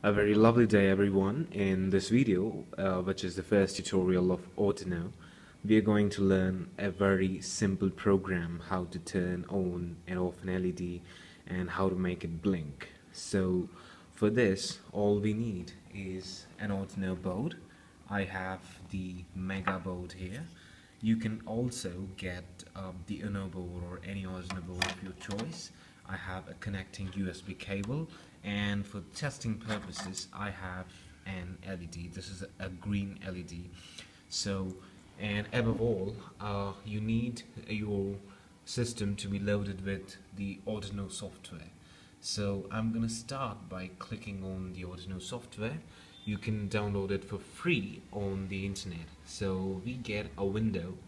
A very lovely day everyone. In this video, uh, which is the first tutorial of Arduino, we are going to learn a very simple program how to turn on and off an LED and how to make it blink. So for this, all we need is an Arduino board. I have the Mega board here. You can also get um, the Uno board or any Arduino board of your choice. I have a connecting USB cable and for testing purposes I have an LED this is a, green LED so and above all uh, you need your system to be loaded with the Arduino software. So I'm gonna start by clicking on the Arduino software. You can download it for free on the internet. So we get a window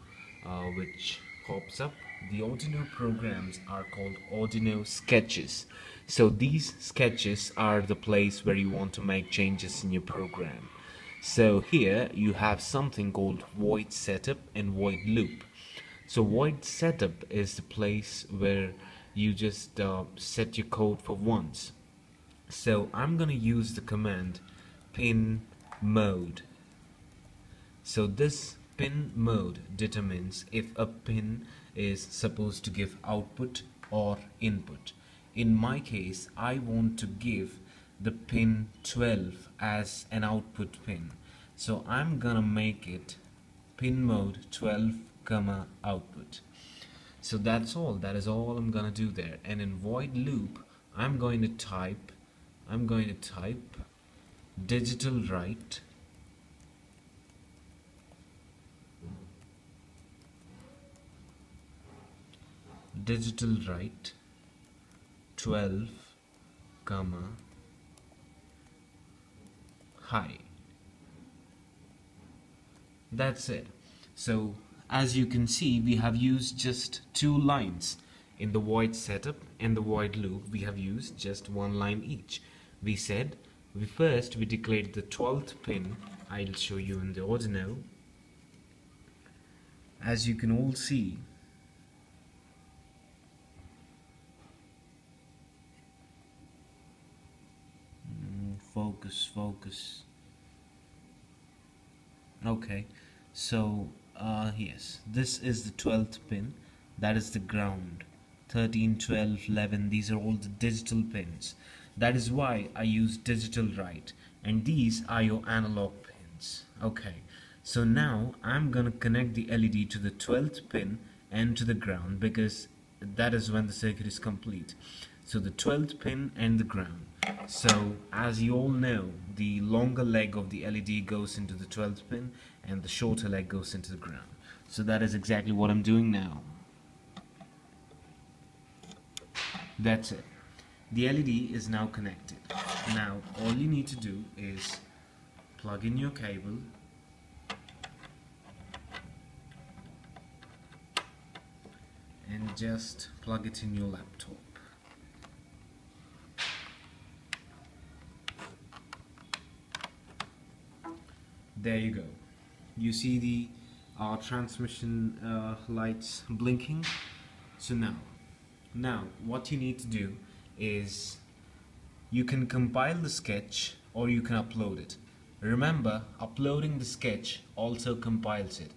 uh, which pops up the Arduino programs are called Arduino sketches. So these sketches are the place where you want to make changes in your program. So here you have something called void setup and void loop. So void setup is the place where you just uh, set your code for once. So I'm gonna use the command pin mode. So this pin mode determines if a pin is supposed to give output or input. In my case, I want to give the pin 12 as an output pin. So I'm gonna make it pin mode 12 comma output. So that's all. That is all I'm gonna do there. And in void loop, I'm going to type I'm going to type digital write digital write 12 comma high. That's it. So as you can see we have used just two lines. In the void setup and the void loop we have used just one line each. We said we first we declared the 12th pin. I'll show you in the Arduino as you can all see focus focus. Okay so uh, yes this is the 12th pin. That is the ground. 13 12 11 these are all the digital pins. That is why I use digital write. And these are your analog pins. Okay so now I'm gonna connect the LED to the 12th pin and to the ground because that is when the circuit is complete so the 12th pin and the ground so as you all know the longer leg of the LED goes into the 12th pin and the shorter leg goes into the ground so that is exactly what I'm doing now. That's it. The LED is now connected. Now all you need to do is plug in your cable. And just plug it in your laptop there you go. You see the uh, transmission uh, lights blinking? So now now what you need to do is you can compile the sketch or you can upload it. Remember uploading the sketch also compiles it.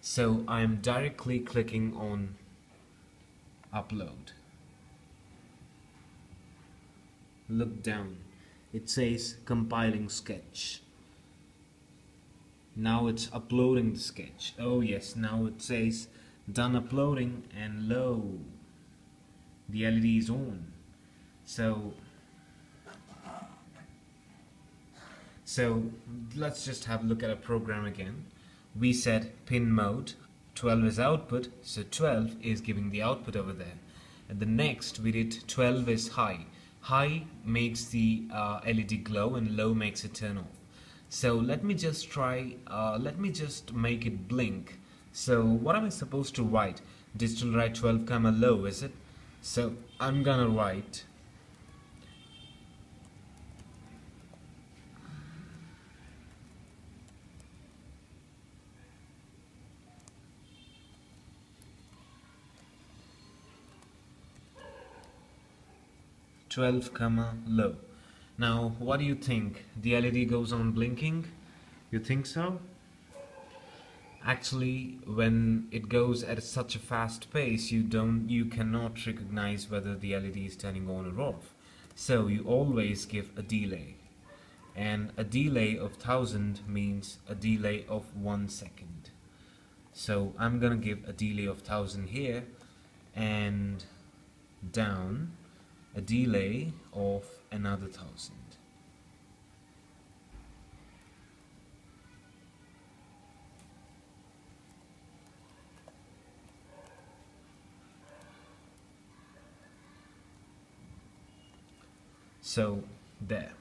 So I'm directly clicking on upload. Look down. It says compiling sketch now it's uploading the sketch. Oh yes now it says done uploading and lo the LED is on. So so let's just have a look at a program again. We said pin mode 12 is output so 12 is giving the output over there. And the next we did 12 is high. High makes the uh, LED glow and low makes it turn off so let me just try uh, let me just make it blink. So what am I supposed to write? Digital write 12 comma low is it? So I'm gonna write Twelve comma low Now, what do you think? The LED goes on blinking? You think so? Actually, when it goes at such a fast pace, you don't, you cannot recognize whether the LED is turning on or off. So you always give a delay. And a delay of 1000 means a delay of one second. So I'm gonna give a delay of 1000 here and down a delay of another thousand. So there.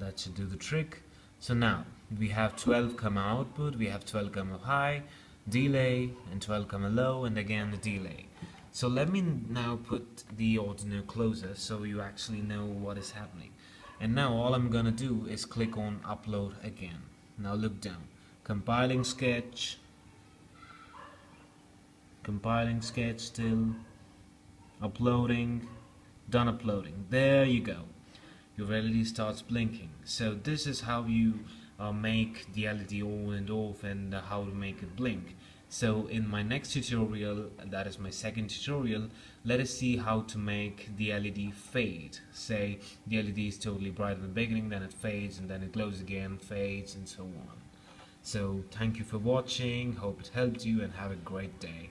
That should do the trick. So now we have 12 comma output, we have 12 comma high, delay, and 12 comma low, and again the delay. So let me now put the Arduino closer so you actually know what is happening. And now all I'm gonna do is click on upload again. Now look down. Compiling sketch. Compiling sketch still. Uploading. Done uploading. There you go your LED starts blinking. So this is how you uh, make the LED on and off and uh, how to make it blink. So in my next tutorial, that is my second tutorial, let us see how to make the LED fade. Say the LED is totally bright at the beginning, then it fades and then it glows again, fades and so on. So thank you for watching, hope it helped you and have a great day.